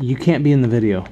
You can't be in the video.